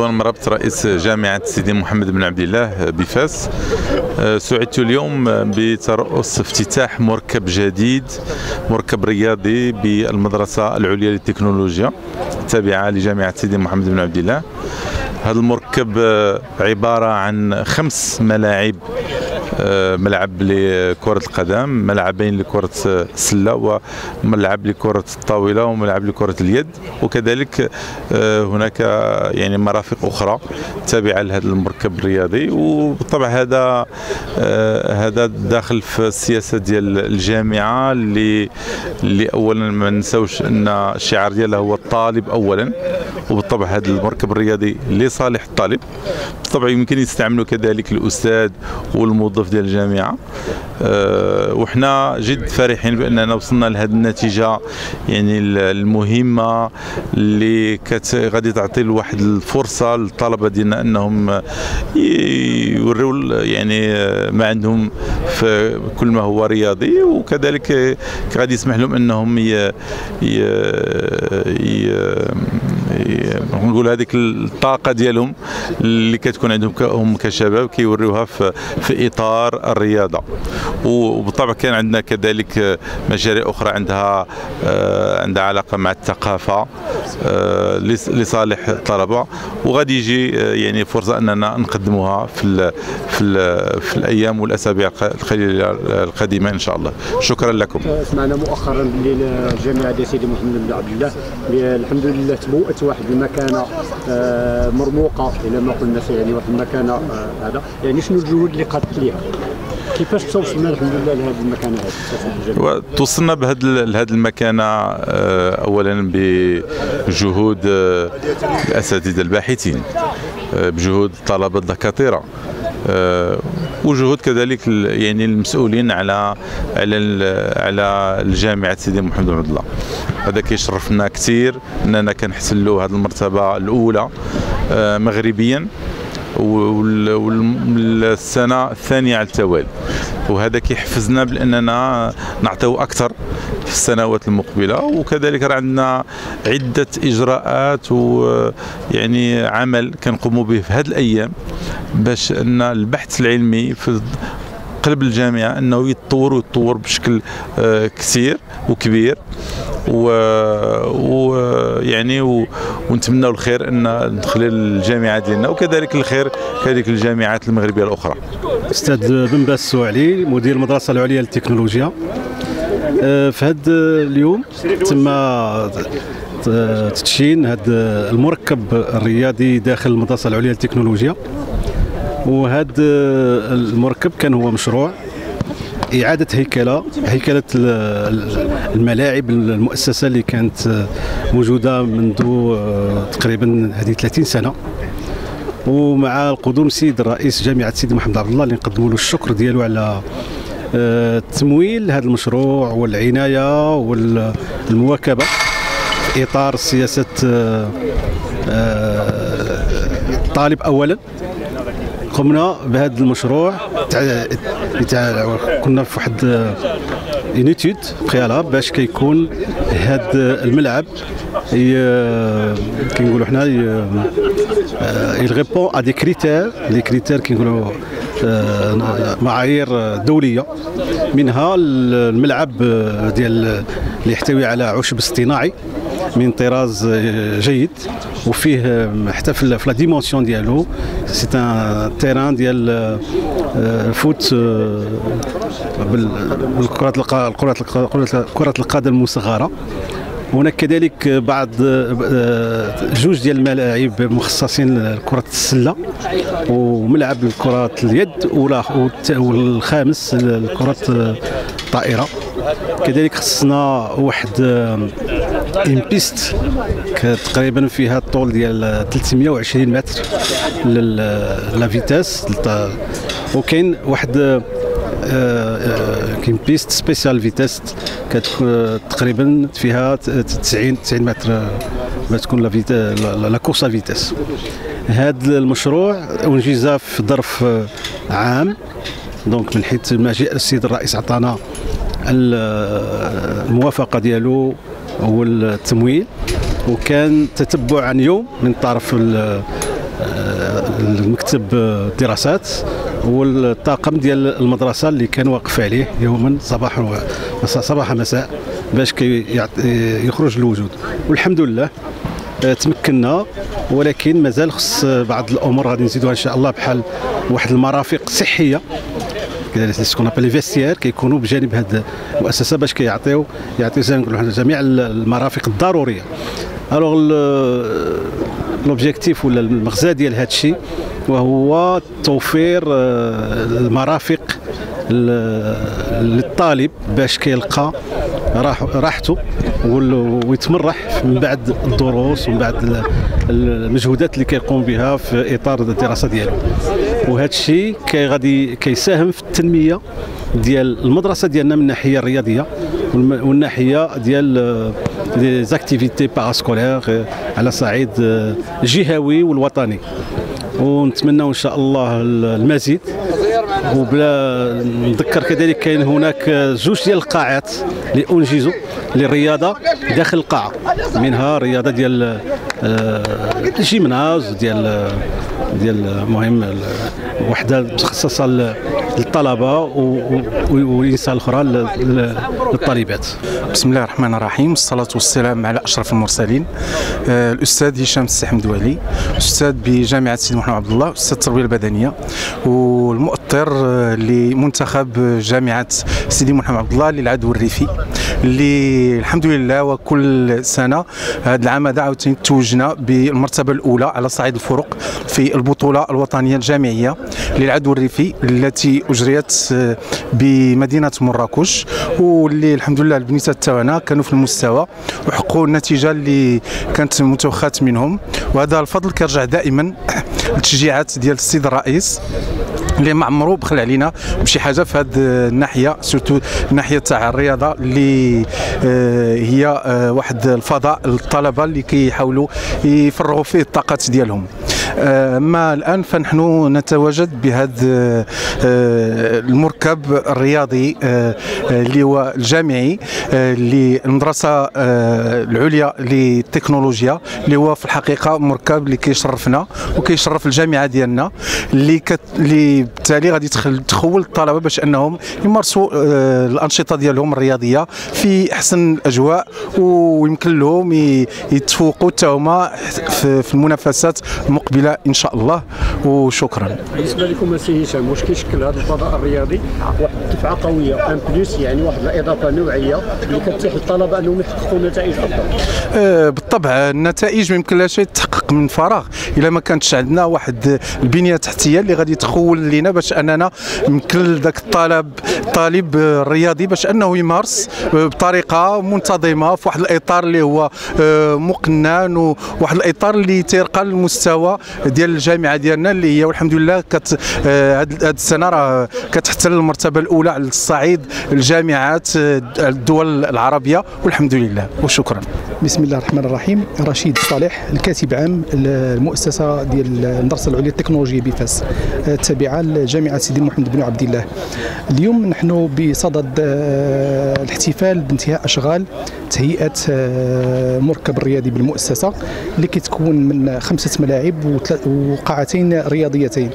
رضوان مرابط رئيس جامعة سيدي محمد بن عبد الله بفاس. آه، سعدت اليوم بترأس افتتاح مركب جديد مركب رياضي بالمدرسة العليا للتكنولوجيا التابعة لجامعة سيدي محمد بن عبد الله. هذا المركب آه، عبارة عن خمس ملاعب ملعب لكرة القدم ملعبين لكرة السلة وملعب لكرة الطاولة وملعب لكرة اليد. وكذلك آه، هناك يعني مرافق أخرى تابعة لهذا المركب الرياضي. وبالطبع هذا آه، هذا داخل في السياسة ديال الجامعة اللي اللي أولا ما نساوش أن الشعار ديالها هو الطالب أولا. وبالطبع هذا المركب الرياضي لصالح الطالب. بالطبع يمكن يستعملوا كذلك الأستاذ والموظف ديال الجامعة. أه وحنا جد فرحين بأننا وصلنا لهذه النتيجة يعني المهمة اللي كت غادي تعطي لواحد الفرصة للطلبة ديالنا أنهم يوريو يعني ما عندهم في كل ما هو رياضي. وكذلك غادي يسمح لهم أنهم ي... ي... ي... نقول هذيك الطاقة ديالهم اللي كتكون عندهم هم كشباب كيوريوها في, في إطار الرياضة. وبالطبع كان عندنا كذلك مشاريع أخرى عندها آه، عندها علاقة مع الثقافة. لصالح الطلبه وغادي يجي آه، يعني فرصة أننا نقدموها في ال في ال في الأيام والأسابيع القليلة القادمة إن شاء الله. شكرا لكم. سمعنا مؤخرا بالجامعة ديال سيدي محمد بن عبد الله. الحمد لله تبوأت واحد المكانة مرموقة إلى ما قلنا يعني واحد المكانة هذا. يعني شنو الجهود اللي قادت ليها؟ كيفاش توصلنا الحمد لله لهذه المكانة هذه؟ توصلنا بهذه لهذه المكانة آه، اولا بجهود آه، الأساتذة الباحثين آه، بجهود الطلبه الدكاترة وجهود كذلك يعني المسؤولين على على على الجامعة سيدي محمد بن عبد الله. هذا كيشرفنا كثير إننا كنحتلوا هذه المرتبة الأولى مغربيا. والسنة الثانية على التوالي. وهذا كيحفزنا بأننا نعطيو أكثر في السنوات المقبلة. وكذلك راه عندنا عدة إجراءات ويعني عمل كنقوموا به في هذه الأيام باش أن البحث العلمي في قلب الجامعة إنه يتطور ويتطور بشكل آه، كثير وكبير. ويعني و... ونتمنوا الخير إن ندخل الجامعة ديالنا وكذلك الخير كذلك الجامعات المغربية الأخرى. أستاذ بن باس مدير المدرسة العليا للتكنولوجيا. آه، في هذا اليوم تم تدشين هذا المركب الرياضي داخل المدرسة العليا للتكنولوجيا. وهذا المركب كان هو مشروع. إعادة هيكلة هيكلة الملاعب المؤسسة اللي كانت موجودة منذ تقريبا هذه 30 سنة. ومع القدوم سيد الرئيس جامعة سيدي محمد عبد الله اللي نقدموا له الشكر ديالو على تمويل هذا المشروع والعناية والمواكبة. في إطار سياسة الطالب أولا. قمنا بهذا المشروع تاع تاع كنا في واحد انيتود بريالاب باش كيكون هذا الملعب كنقولوا حنا il répond à des critères. Les critères كنقولوا معايير دولية. منها الملعب ديال اللي يحتوي على عشب اصطناعي. من طراز جيد وفيه حتى في la dimension ديالو. c'est un terrain ديال foot بالكرة كرة القدم المصغرة. هناك كذلك بعض جوج ديال الملاعب مخصصين لكرة السلة وملعب لكرة اليد والخامس لكرة الطائرة كذلك خصنا واحد une piste تقريبا فيها الطول ديال 320 متر la vitesse وكاين واحد كاين piste spéciale vitesse تقريبا فيها 90 90 متر باش تكون la course à vitesse هذا المشروع انجز في ظرف عام donc من حيث مجيء السيد الرئيس عطانا الموافقة ديالو هو التمويل وكان تتبع عن يوم من طرف المكتب الدراسات والطاقم ديال المدرسة اللي كان واقف عليه يوما صباح صباح مساء باش كي يخرج للوجود والحمد لله آه، تمكنا ولكن مازال خص بعض الأمور غادي نزيدوها إن شاء الله بحال واحد المرافق صحية. ce qu'on appelle les vestiaires كيكونوا بجانب هذه المؤسسه باش كيعطيو يعطيو نقولوا جميع المرافق الضروريه alors l'objectif ولا المغزى ديال هذا الشيء وهو توفير آه، المرافق للطالب باش كيلقى راحته ويمرح من بعد الدروس ومن بعد المجهودات اللي كيقوم بها في اطار الدراسه ديالو وهذا الشيء كي غادي كيساهم في التنمية ديال المدرسة ديالنا من الناحية الرياضية والناحية ديال les activités parascolaires على صعيد الجهوي والوطني. ونتمنى إن شاء الله المزيد. وبلا نذكر كذلك كاين هناك زوج ديال القاعات اللي انجزوا للرياضة داخل القاعة. منها رياضة ديال آه، الجيمناز ديال ديال المهم وحدة مخصصه للطلبة والانسان الاخرى للطالبات. بسم الله الرحمن الرحيم. والصلاه والسلام على أشرف المرسلين. آه، الأستاذ هشام السحمد ولي أستاذ بجامعة سيدي محمد عبد الله أستاذ التربية البدنية والمؤطر آه، لمنتخب جامعة سيدي محمد عبد الله للعدو الريفي اللي الحمد لله وكل سنة هذا العام هذا عاوتاني توجنا بالمرتبة الأولى على صعيد الفرق في البطولة الوطنية الجامعية للعدو الريفي التي أجريت بمدينة مراكش. واللي الحمد لله البنيتات تاعنا كانوا في المستوى وحققوا النتيجة اللي كانت متوخات منهم. وهذا الفضل كيرجع دائما للتشجيعات ديال السيد الرئيس. اللي ما عمرو بخل علينا بشي حاجة في هذه الناحية سورتو الناحيه تاع الرياضة اللي آه، هي آه، واحد الفضاء للطلبه اللي كيحاولوا يفرغوا فيه الطاقات ديالهم. اما الآن فنحن نتواجد بهذا آه، المركب الرياضي اللي هو الجامعي للمدرسة العليا للتكنولوجيا. اللي هو في الحقيقة مركب اللي كيشرفنا وكيشرف الجامعة ديالنا اللي كت... اللي بالتالي غادي تخول الطلبة باش أنهم يمارسوا آه، الأنشطة ديالهم الرياضية في أحسن الأجواء. ويمكن لهم يتفوقوا حتى هما في المنافسات المقبله إن شاء الله وشكرا. بالنسبة لكم سي هشام واش كيشكل هذا الفضاء الرياضي؟ واحد الدفعة قوية ان بليس يعني واحد الإضافة نوعية اللي كتيح للطلبة أنهم يحققوا نتائج أفضل. آه، بالطبع النتائج ما شيء تحقق من فراغ إلا ما كانتش عندنا واحد البنية التحتيه اللي غادي تخول لينا باش أننا يمكن ذاك الطالب طالب رياضي باش أنه يمارس بطريقة منتظمة في واحد الإطار اللي هو آه، مقنن وواحد الإطار اللي تيرقى للمستوى ديال الجامعة ديالنا اللي هي والحمد لله كت آه، السنة راه كتحتل المرتبة الأولى على الصعيد الجامعات آه، الدول العربية والحمد لله وشكرا. بسم الله الرحمن الرحيم. رشيد صالح الكاتب عام المؤسسة ديال المدرسة العليا التكنولوجية بفاس التابعة لجامعة سيدي محمد بن عبد الله. اليوم نحن بصدد آه، الاحتفال بانتهاء أشغال تهيئة آه، مركب الرياضي بالمؤسسة اللي كيتكون من خمسة ملاعب وقاعتين رياضيتين.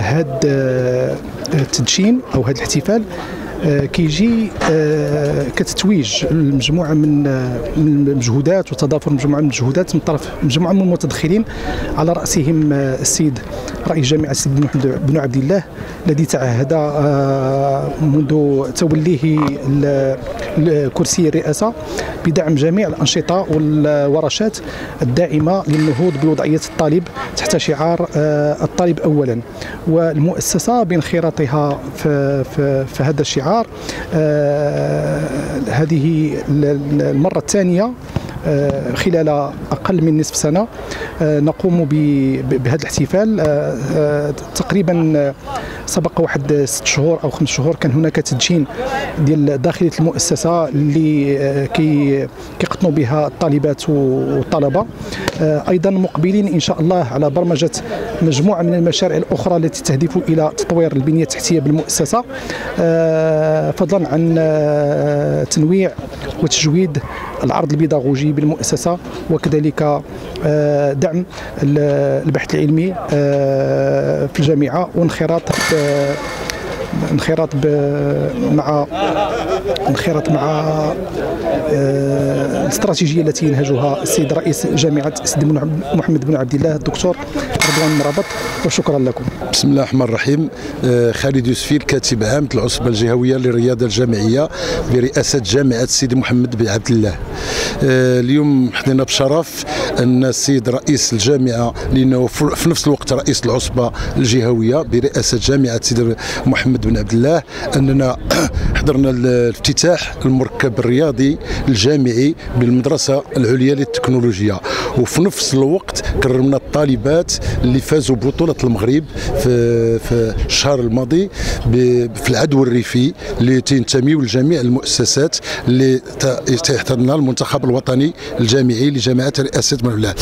هذا آه، التدشين أو هذا الاحتفال آه، كيجي آه، كتتويج مجموعه من آه، المجهودات وتضافر مجموعة من المجهودات من طرف مجموعة من المتدخلين على رأسهم السيد رئيس جامعة سيدي محمد بن عبد الله الذي تعهد منذ توليه كرسي الرئاسة بدعم جميع الأنشطة والورشات الدائمة للنهوض بوضعية الطالب تحت شعار الطالب اولا. والمؤسسة بانخراطها في, في, في هذا الشعار آه، هذه المرة الثانية آه، خلال أقل من نصف سنة آه، نقوم بهذا الاحتفال تقريبا سبق واحد ست شهور أو خمس شهور كان هناك تدشين ديال داخلية المؤسسة اللي كي كيقطنوا بها الطالبات والطلبة. أيضا مقبلين إن شاء الله على برمجة مجموعة من المشاريع الأخرى التي تهدف إلى تطوير البنية التحتية بالمؤسسة. فضلا عن تنويع وتجويد العرض البيداغوجي بالمؤسسة وكذلك آه، دعم البحث العلمي آه، في الجامعة وانخراط انخراط مع انخراط مع آه، الاستراتيجية التي ينهجها السيد رئيس جامعة سيدي محمد بن عبد الله الدكتور رضوان مرابط وشكرا لكم. بسم الله الرحمن الرحيم آه، خالد يوسفي الكاتب عام العصبة الجهوية للرياضه الجامعية برئاسة جامعة سيدي محمد بن عبد الله. آه، اليوم حظينا بشرف أن السيد رئيس الجامعة لأنه في نفس الوقت رئيس العصبة الجهوية برئاسة جامعة سيدي محمد بن عبد الله أننا حضرنا الافتتاح المركب الرياضي الجامعي بالمدرسة العليا للتكنولوجيا وفي نفس الوقت كرمنا الطالبات اللي فازوا ببطوله المغرب في في الشهر الماضي في العدو الريفي اللي تنتميوا لجميع المؤسسات اللي تحتضنها المنتخب الوطني الجامعي لجامعة رئاسة الله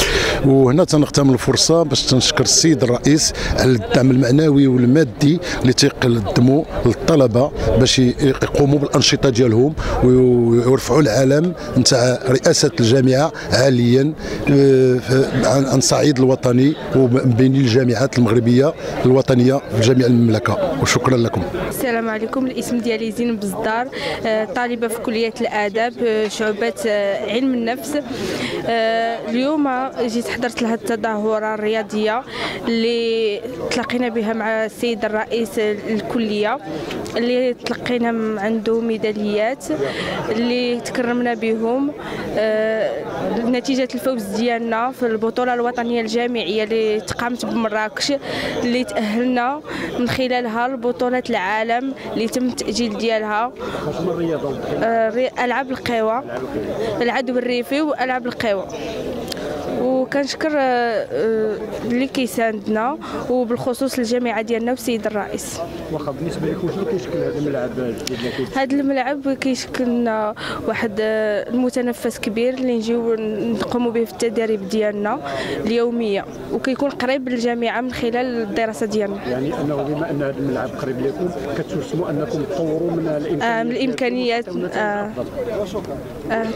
وهنا تنغتنم الفرصة باش تنشكر السيد الرئيس على الدعم المعنوي والمادي اللي تيقدموا للطلبة باش يقوموا بالأنشطة ديالهم ويرفعوا العلم نتاع رئاسة الجامعة عاليا آه، عن الصعيد الوطني وبين الجامعات المغربية الوطنية في جميع المملكة. وشكرا لكم. السلام عليكم. الاسم ديالي زين بزدار آه، طالبة في كلية الآداب آه، شعبة علم النفس. اليوم جيت حضرت لهذه التظاهره الرياضية اللي تلاقينا بها مع السيد الرئيس الكلية. اللي تلقينا عنده ميداليات اللي تكرمنا بهم آه، نتيجة الفوز ديالنا في البطولة الوطنية الجامعية اللي تقامت بمراكش اللي تأهلنا من خلالها لبطولة العالم اللي تم التأجيل ديالها. آه، ألعاب القوى العدو الريفي وألعاب القوى وكنشكر آه، اللي كيساندنا وبالخصوص الجامعة ديالنا والسيد الرئيس واخا بالنسبة لكم شنو كيشكل هذا الملعب هذا الملعب كيشكل لنا واحد آه، المتنفس كبير اللي نجيو نقوموا به في التدريب ديالنا اليومية وكيكون قريب للجامعه من خلال الدراسة ديالنا يعني أنه بما أن هذا الملعب قريب لكم كترسموا أنكم تطوروا من الإمكانيات آه من الإمكانيات آه. آه.